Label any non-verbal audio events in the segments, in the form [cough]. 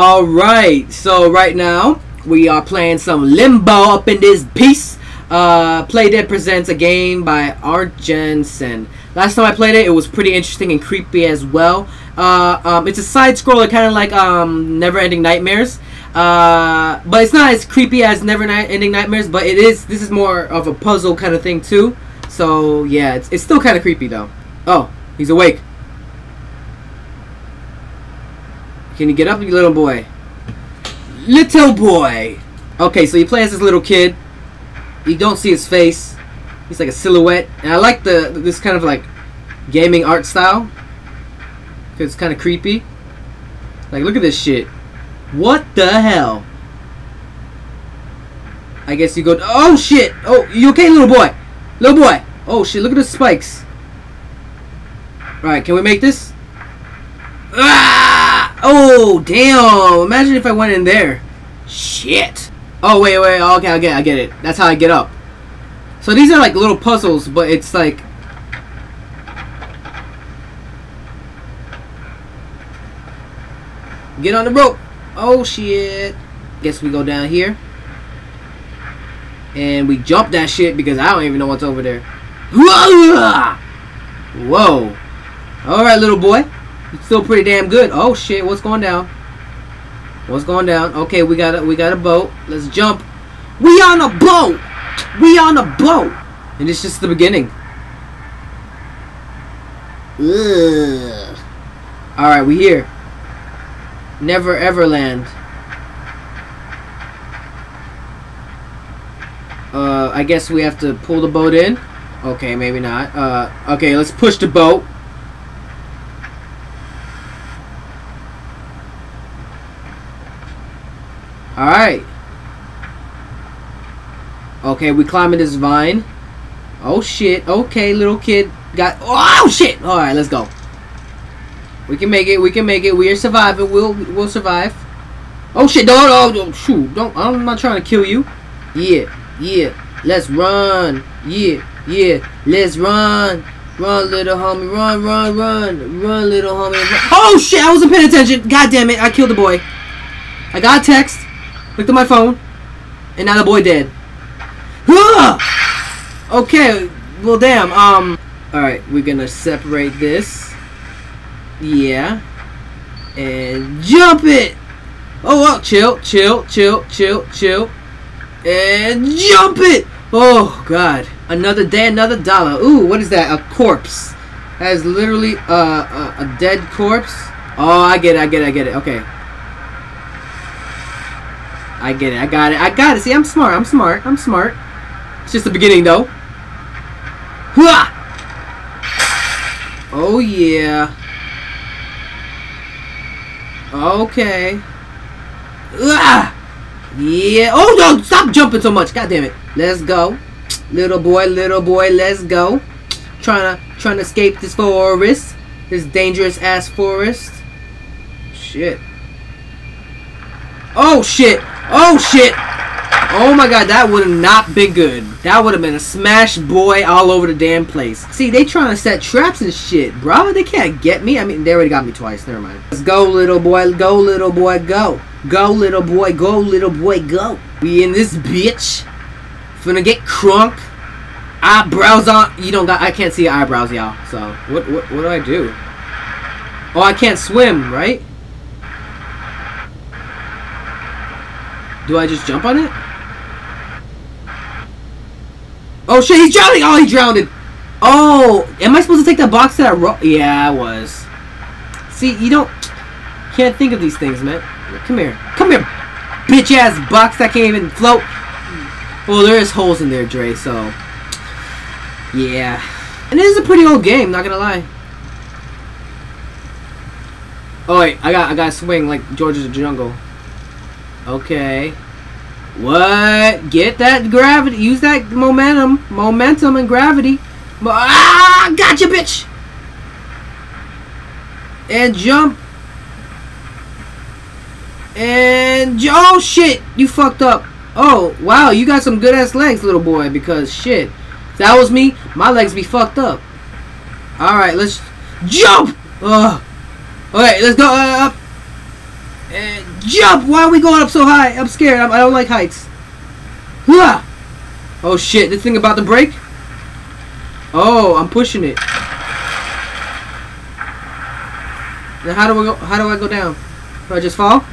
All right, so right now we are playing some Limbo up in this piece. Uh, Playdead presents a game by Arnt Jensen. Last time I played it, it was pretty interesting and creepy as well. Uh, um, it's a side scroller, kind of like um, Neverending Nightmares. Uh, but it's not as creepy as Neverending Nightmares. But it is. This is more of a puzzle kind of thing too. So yeah, it's, it's still kind of creepy though. Oh, he's awake. Can you get up, you little boy? Little boy. Okay, so you play as this little kid. You don't see his face. He's like a silhouette, and I like the this kind of like gaming art style. Cause it's kind of creepy. Like, look at this shit. What the hell? I guess you go. Oh shit! Oh, you okay, little boy? Little boy! Oh shit! Look at the spikes. All right, can we make this? Ah! Oh damn! Imagine if I went in there. Shit! Oh wait, wait. Oh, Okay, I get, I get it. That's how I get up. So these are like little puzzles, but it's like. Get on the rope. Oh shit. Guess we go down here. And we jump that shit because I don't even know what's over there. Whoa! Whoa. Alright, little boy. You're still pretty damn good. Oh shit, what's going down? What's going down? Okay, we got a we got a boat. Let's jump. We on a boat! We on a boat! And it's just the beginning. Alright, we here. Never ever land. Uh, I guess we have to pull the boat in. Okay, maybe not. Uh, okay, let's push the boat. Alright. Okay, we climbing this vine. Oh shit. Okay, little kid got. Oh shit. All right, let's go. We can make it. We can make it. We are surviving. We'll we'll survive. Oh shit! Don't oh, don't shoot! Don't. I'm not trying to kill you. Yeah, yeah. Let's run. Yeah, yeah. Let's run. Run, little homie. Run, run, run. Run, little homie. Run. Oh shit! I wasn't paying attention. God damn it! I killed the boy. I got text. Looked at my phone, and now the boy dead. Okay, well damn, um, alright, we're gonna separate this. Yeah. And jump it! Oh, well, chill, chill, chill, chill, chill. And jump it! Oh, God. Another day, another dollar. Ooh, what is that? A corpse. That is literally uh, a, a dead corpse. Oh, I get it, I get it, I get it. Okay. I get it, I got it, I got it. See, I'm smart, I'm smart, I'm smart. It's just the beginning, though. Hua! Oh, yeah. Okay. Ah! Yeah. Oh, no! Stop jumping so much. God damn it. Let's go. Little boy, little boy, let's go. Trying to, trying to escape this forest. This dangerous-ass forest. Shit. Oh, shit. Oh, shit. Oh my god, that would have not been good. That would have been a smash boy all over the damn place. See, they trying to set traps and shit, bro. They can't get me. I mean, they already got me twice. Never mind. Let's go, little boy. Go, little boy. Go. Go, little boy. Go, little boy. Go. We in this bitch. Finna get crunk. Eyebrows on. You don't got. I can't see eyebrows, y'all. So what? What? What do I do? Oh, I can't swim, right? Do I just jump on it? Oh shit, he's drowning! Oh, he drowned! Oh, am I supposed to take that box that I wrote? Yeah, I was. See, you don't... Can't think of these things, man. Come here. Come here, bitch-ass box that can't even float. Well, there is holes in there, Dre, so... Yeah. And this is a pretty old game, not gonna lie. Oh, wait, I got, I got swing like George's Jungle. Okay. What? Get that gravity. Use that momentum. Momentum and gravity. Ah! Gotcha, bitch! And jump. And... Oh, shit! You fucked up. Oh, wow. You got some good-ass legs, little boy. Because, shit. If that was me, my legs be fucked up. Alright, let's... Jump! Ugh. Okay, let's go up. And Jump! Why are we going up so high? I'm scared. I'm, I do not like heights. Hua! Oh shit, this thing about to break? Oh, I'm pushing it. Then how do I go how do I go down? Do I just fall?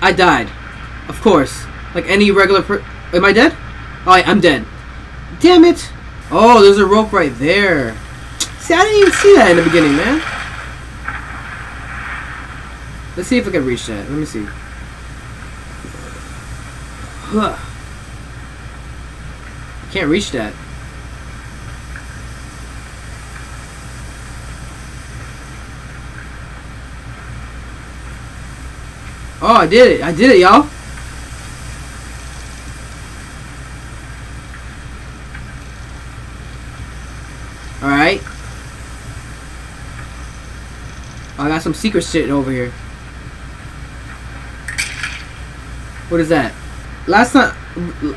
I died. Of course. Like any regular per Am I dead? Oh, I'm dead. Damn it! Oh, there's a rope right there. See, I didn't even see that in the beginning, man. Let's see if I can reach that. Let me see. Huh. I can't reach that. Oh, I did it. I did it, y'all. Alright. I got some secret shit over here. What is that? Last time,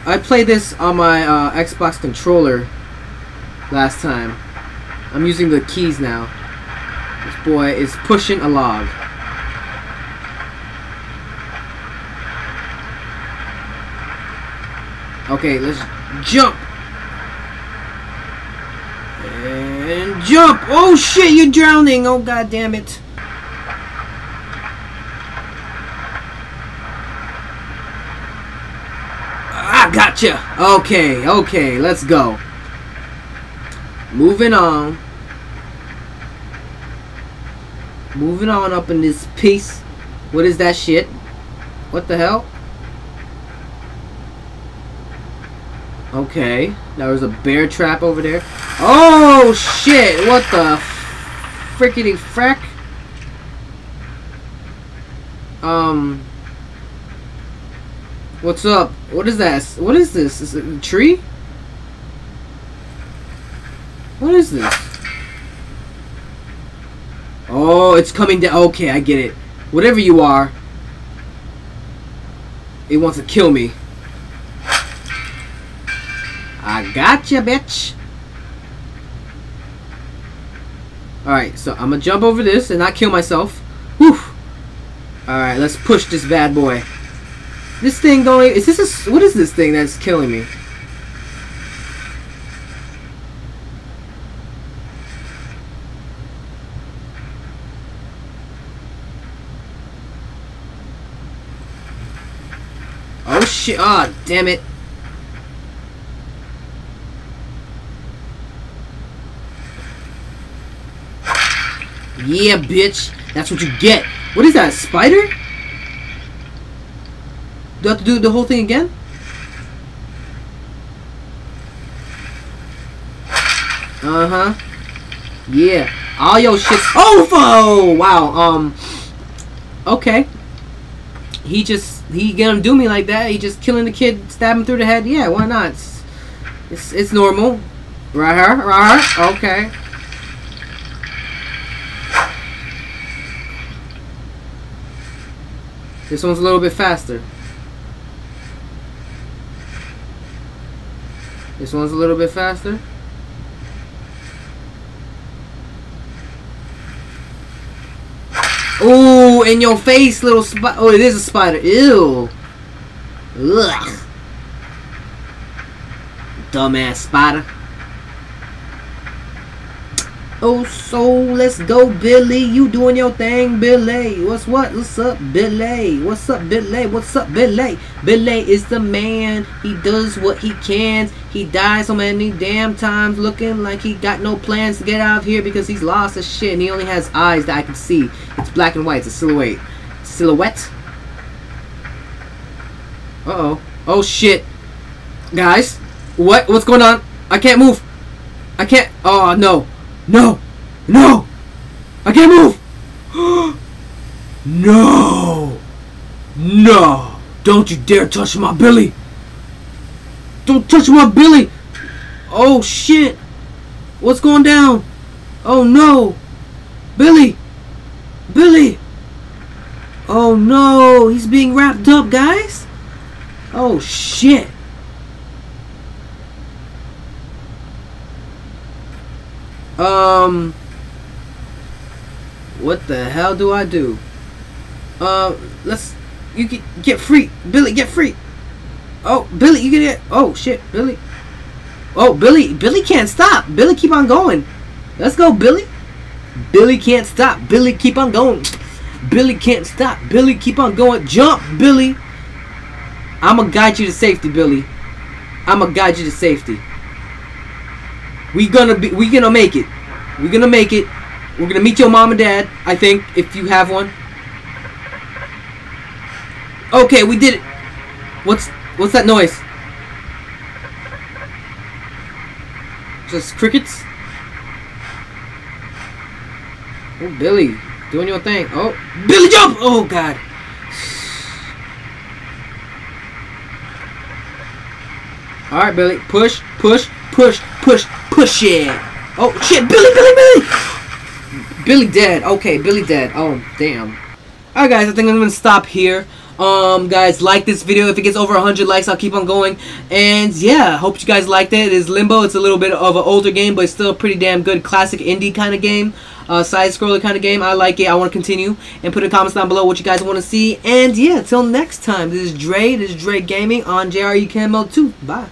I played this on my uh, Xbox controller last time. I'm using the keys now. This boy is pushing a log. Okay, let's jump. And jump! Oh shit, you're drowning! Oh god damn it. I gotcha! Okay, okay, let's go. Moving on. Moving on up in this piece. What is that shit? What the hell? Okay. There was a bear trap over there. Oh, shit! What the frickety frack? Um... What's up? What is that? What is this? Is it a tree? What is this? Oh, it's coming down. Okay, I get it. Whatever you are, it wants to kill me. I gotcha, bitch. Alright, so I'm gonna jump over this and not kill myself. Whew. Alright, let's push this bad boy. This thing going... Is this a... What is this thing that's killing me? Oh shit. Ah, oh, damn it. Yeah, bitch. That's what you get. What is that, spider? Do I have to do the whole thing again? Uh-huh. Yeah. All your shit. Oh! Wow. Um. Okay. He just he gonna do me like that. He just killing the kid, stab him through the head. Yeah, why not? It's it's, it's normal. Right here, right here. Okay. This one's a little bit faster. This one's a little bit faster. Oh, in your face, little spider. Oh, it is a spider. Ew. Ugh. Dumbass spider. Oh, so let's go, Billy. You doing your thing, Billy. What's what? What's up, Billy? What's up, Billy? What's up, Billy? Billy is the man. He does what he can. He dies so many damn times looking like he got no plans to get out of here because he's lost his shit and he only has eyes that I can see. It's black and white. It's a silhouette. Silhouette? Uh-oh. Oh, shit. Guys. What? What's going on? I can't move. I can't. Oh, no. No! No! I can't move! [gasps] no! No! Don't you dare touch my Billy! Don't touch my Billy! Oh shit! What's going down? Oh no! Billy! Billy! Oh no! He's being wrapped up, guys! Oh shit! Um, what the hell do I do? Uh, let's. You get get free, Billy. Get free. Oh, Billy, you get it. Oh shit, Billy. Oh, Billy. Billy can't stop. Billy, keep on going. Let's go, Billy. Billy can't stop. Billy, keep on going. Billy can't stop. Billy, keep on going. Jump, Billy. I'm gonna guide you to safety, Billy. I'm gonna guide you to safety. We gonna be. We gonna make it. We gonna make it. We're gonna meet your mom and dad. I think if you have one. Okay, we did it. What's what's that noise? Just crickets. Oh, Billy, doing your thing. Oh, Billy, jump! Oh God. All right, Billy, push, push, push, push, push it. Oh shit, Billy, Billy, Billy. Billy dead. Okay, Billy dead. Oh damn. Alright guys, I think I'm gonna stop here. Um, guys, like this video. If it gets over 100 likes, I'll keep on going. And yeah, hope you guys liked it. It is Limbo. It's a little bit of an older game, but it's still a pretty damn good classic indie kind of game. Uh, side scroller kind of game. I like it. I want to continue. And put in comments down below what you guys want to see. And yeah, till next time. This is Dre. This is Dre Gaming on JREKML2. Bye.